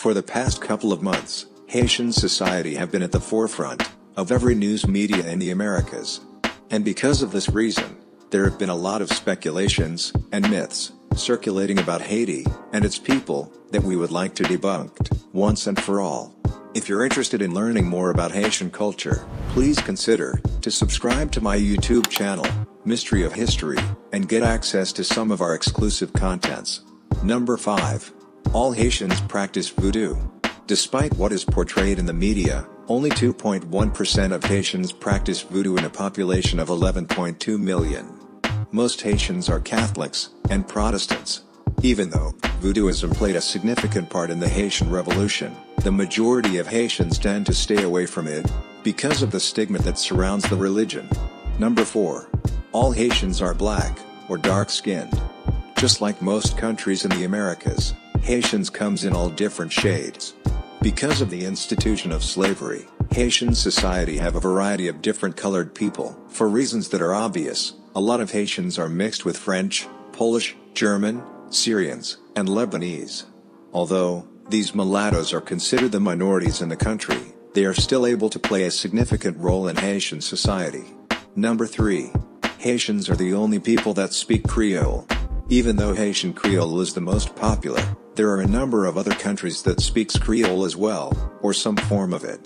For the past couple of months, Haitian society have been at the forefront of every news media in the Americas. And because of this reason, there have been a lot of speculations and myths circulating about Haiti and its people that we would like to debunk once and for all. If you're interested in learning more about Haitian culture, please consider to subscribe to my YouTube channel, Mystery of History, and get access to some of our exclusive contents. Number 5. All Haitians practice voodoo. Despite what is portrayed in the media, only 2.1% of Haitians practice voodoo in a population of 11.2 million. Most Haitians are Catholics and Protestants. Even though voodooism played a significant part in the Haitian Revolution, the majority of Haitians tend to stay away from it because of the stigma that surrounds the religion. Number 4. All Haitians are black or dark-skinned. Just like most countries in the Americas, Haitians comes in all different shades. Because of the institution of slavery, Haitian society have a variety of different colored people. For reasons that are obvious, a lot of Haitians are mixed with French, Polish, German, Syrians, and Lebanese. Although, these mulattoes are considered the minorities in the country, they are still able to play a significant role in Haitian society. Number 3. Haitians are the only people that speak Creole. Even though Haitian Creole is the most popular, there are a number of other countries that speaks Creole as well, or some form of it.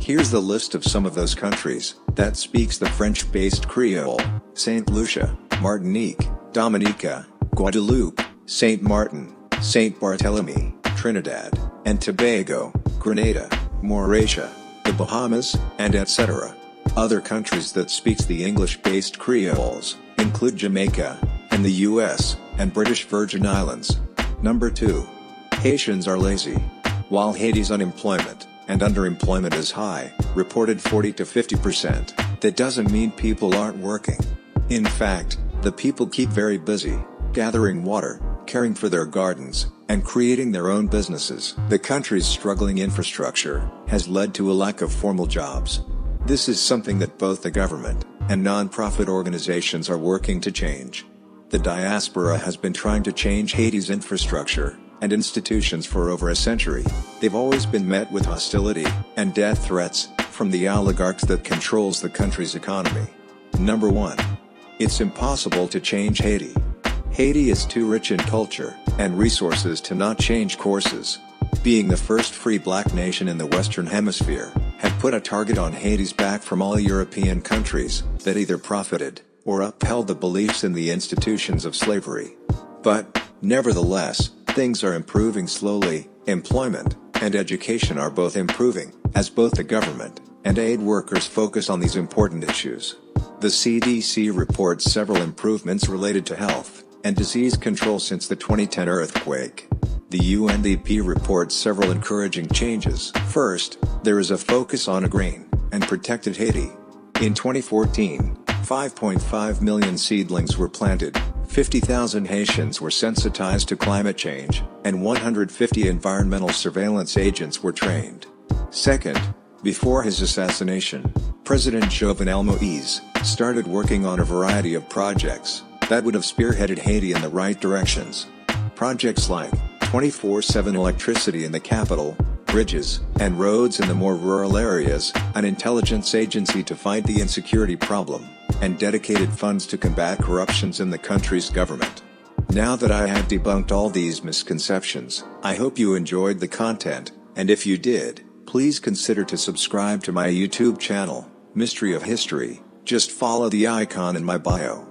Here's the list of some of those countries that speaks the French-based Creole. St. Lucia, Martinique, Dominica, Guadeloupe, St. Martin, St. Barthélemy, Trinidad and Tobago, Grenada, Mauritius, the Bahamas, and etc. Other countries that speaks the English-based Creoles include Jamaica, and the US, and British Virgin Islands. Number 2. Haitians are lazy. While Haiti's unemployment and underemployment is high, reported 40 to 50%, that doesn't mean people aren't working. In fact, the people keep very busy, gathering water, caring for their gardens, and creating their own businesses. The country's struggling infrastructure has led to a lack of formal jobs. This is something that both the government and non-profit organizations are working to change. The diaspora has been trying to change Haiti's infrastructure and institutions for over a century. They've always been met with hostility and death threats from the oligarchs that controls the country's economy. Number 1. It's impossible to change Haiti. Haiti is too rich in culture and resources to not change courses. Being the first free black nation in the Western Hemisphere, had put a target on Haiti's back from all European countries that either profited or upheld the beliefs in the institutions of slavery. But, nevertheless, things are improving slowly, employment and education are both improving, as both the government and aid workers focus on these important issues. The CDC reports several improvements related to health, and disease control since the 2010 earthquake. The UNDP reports several encouraging changes. First, there is a focus on a green and protected Haiti. In 2014, 5.5 million seedlings were planted, 50,000 Haitians were sensitized to climate change, and 150 environmental surveillance agents were trained. Second, before his assassination, President Jovenel Moise started working on a variety of projects that would have spearheaded Haiti in the right directions. Projects like 24-7 electricity in the capital, bridges, and roads in the more rural areas, an intelligence agency to fight the insecurity problem, and dedicated funds to combat corruptions in the country's government. Now that I have debunked all these misconceptions, I hope you enjoyed the content, and if you did, please consider to subscribe to my YouTube channel, Mystery of History, just follow the icon in my bio.